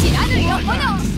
切らぬよ炎あ